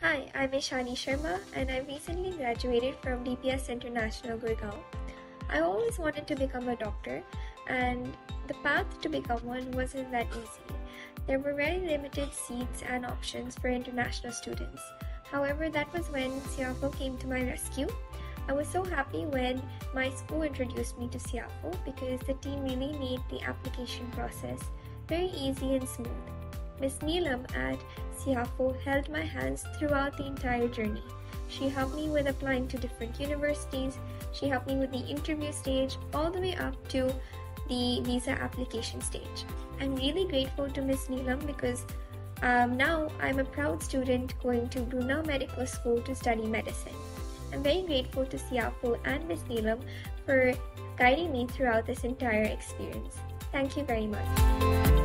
Hi, I'm Aishani Sharma and I recently graduated from DPS International Gurgaon. I always wanted to become a doctor and the path to become one wasn't that easy. There were very limited seats and options for international students. However, that was when Cialfo came to my rescue. I was so happy when my school introduced me to Cialfo because the team really made the application process very easy and smooth. Miss Neelam at Cialfo held my hands throughout the entire journey. She helped me with applying to different universities, she helped me with the interview stage, all the way up to the visa application stage. I'm really grateful to Miss Neelam because um, now I'm a proud student going to Brunel Medical School to study medicine. I'm very grateful to Cialfo and Miss Neelam for guiding me throughout this entire experience. Thank you very much.